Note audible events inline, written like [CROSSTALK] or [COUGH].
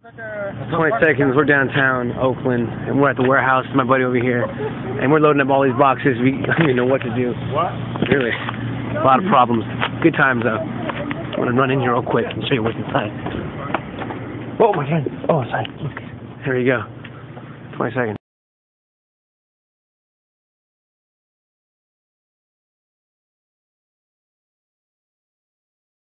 20 seconds, we're downtown Oakland, and we're at the warehouse, my buddy over here, and we're loading up all these boxes. We [LAUGHS] don't even know what to do. What? Really. A lot of problems. Good times, though. I'm going to run in here real quick and show you what's inside. Oh, my God! Oh, sorry. Here you go. 20 seconds.